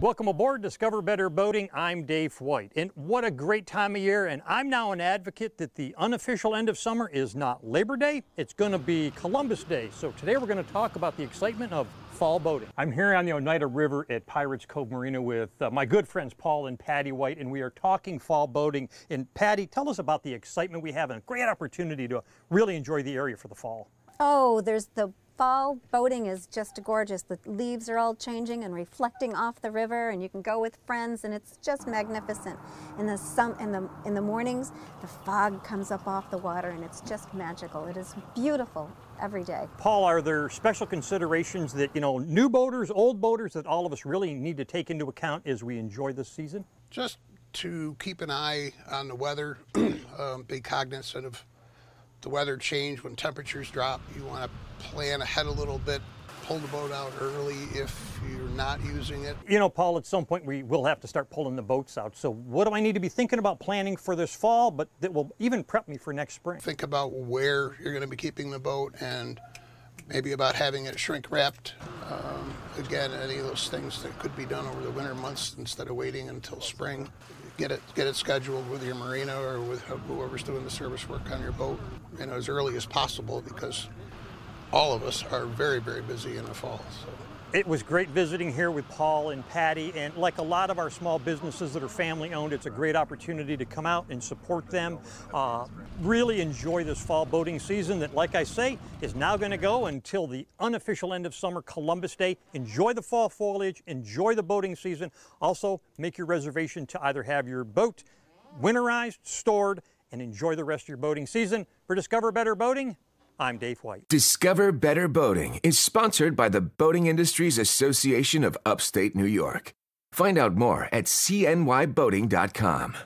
Welcome aboard Discover Better Boating. I'm Dave White. And what a great time of year. And I'm now an advocate that the unofficial end of summer is not Labor Day, it's going to be Columbus Day. So today we're going to talk about the excitement of fall boating. I'm here on the Oneida River at Pirates Cove Marina with uh, my good friends Paul and Patty White, and we are talking fall boating. And Patty, tell us about the excitement we have and a great opportunity to really enjoy the area for the fall. Oh, there's the fall boating is just gorgeous. The leaves are all changing and reflecting off the river, and you can go with friends, and it's just magnificent. In the sun, in the in the mornings, the fog comes up off the water, and it's just magical. It is beautiful every day. Paul, are there special considerations that you know new boaters, old boaters, that all of us really need to take into account as we enjoy this season? Just to keep an eye on the weather, um, be cognizant of the weather change when temperatures drop. You want to plan ahead a little bit, pull the boat out early if you're not using it. You know, Paul, at some point we will have to start pulling the boats out. So, what do I need to be thinking about planning for this fall, but that will even prep me for next spring? Think about where you're going to be keeping the boat and maybe about having it shrink wrapped. Um, again, any of those things that could be done over the winter months instead of waiting until spring. Get it, get it scheduled with your marina or with whoever's doing the service work on your boat, you know, as early as possible because all of us are very, very busy in the fall. So. It was great visiting here with Paul and Patty, and like a lot of our small businesses that are family owned, it's a great opportunity to come out and support them. Uh, really enjoy this fall boating season that, like I say, is now going to go until the unofficial end of summer, Columbus Day. Enjoy the fall foliage, enjoy the boating season. Also, make your reservation to either have your boat winterized, stored, and enjoy the rest of your boating season. For Discover Better Boating, I'm Dave White. Discover Better Boating is sponsored by the Boating Industries Association of Upstate New York. Find out more at cnyboating.com.